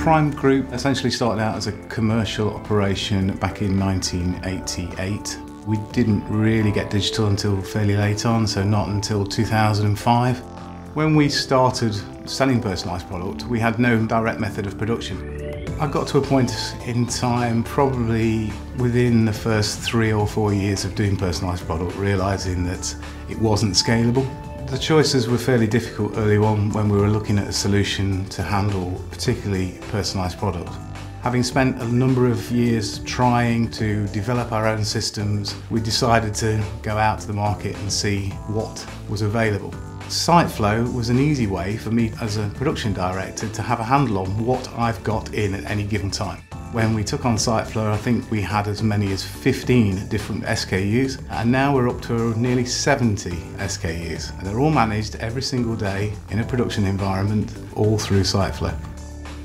Prime Group essentially started out as a commercial operation back in 1988. We didn't really get digital until fairly late on, so not until 2005. When we started selling personalised product, we had no direct method of production. I got to a point in time, probably within the first three or four years of doing personalised product, realising that it wasn't scalable. The choices were fairly difficult early on when we were looking at a solution to handle particularly personalised product. Having spent a number of years trying to develop our own systems, we decided to go out to the market and see what was available. SiteFlow was an easy way for me as a production director to have a handle on what I've got in at any given time. When we took on SiteFlow, I think we had as many as 15 different SKUs, and now we're up to nearly 70 SKUs. And they're all managed every single day in a production environment, all through SiteFlow.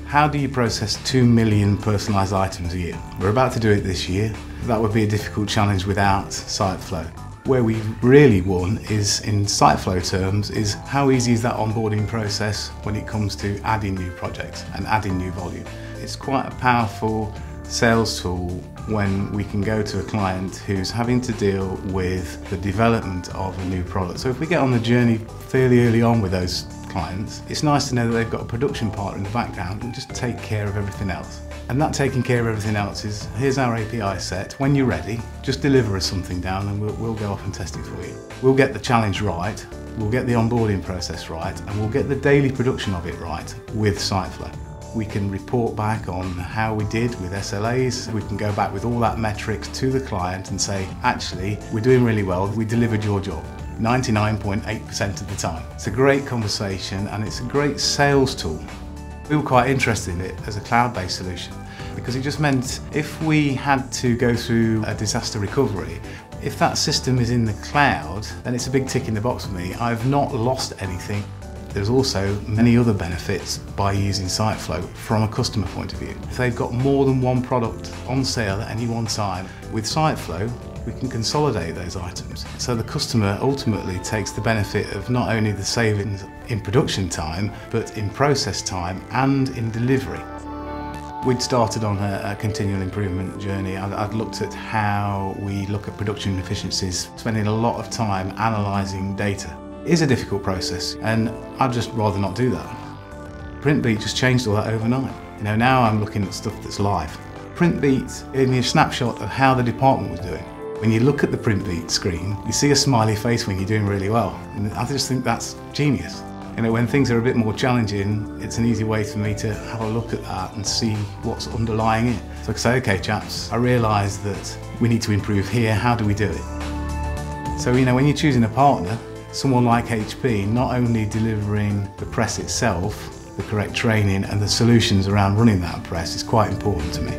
How do you process 2 million personalised items a year? We're about to do it this year. That would be a difficult challenge without SiteFlow. Where we really won is in SiteFlow terms is how easy is that onboarding process when it comes to adding new projects and adding new volume. It's quite a powerful sales tool when we can go to a client who's having to deal with the development of a new product. So if we get on the journey fairly early on with those clients, it's nice to know that they've got a production partner in the background and just take care of everything else. And that taking care of everything else is, here's our API set, when you're ready, just deliver us something down and we'll, we'll go off and test it for you. We'll get the challenge right, we'll get the onboarding process right, and we'll get the daily production of it right with SiteFlow. We can report back on how we did with SLAs. We can go back with all that metrics to the client and say, actually, we're doing really well. We delivered your job. 99.8% of the time. It's a great conversation and it's a great sales tool. We were quite interested in it as a cloud-based solution because it just meant if we had to go through a disaster recovery, if that system is in the cloud, then it's a big tick in the box for me. I've not lost anything. There's also many other benefits by using SiteFlow from a customer point of view. If they've got more than one product on sale at any one time, with SiteFlow, we can consolidate those items. So the customer ultimately takes the benefit of not only the savings in production time, but in process time and in delivery. We'd started on a, a continual improvement journey. I'd, I'd, looked at how we look at production efficiencies, spending a lot of time analysing data. Is a difficult process and I'd just rather not do that. Printbeat just changed all that overnight. You know, now I'm looking at stuff that's live. Printbeat me a snapshot of how the department was doing. When you look at the Printbeat screen, you see a smiley face when you're doing really well. And I just think that's genius. You know, when things are a bit more challenging, it's an easy way for me to have a look at that and see what's underlying it. So I can say, okay, chaps, I realise that we need to improve here. How do we do it? So, you know, when you're choosing a partner, someone like HP, not only delivering the press itself, the correct training and the solutions around running that press is quite important to me.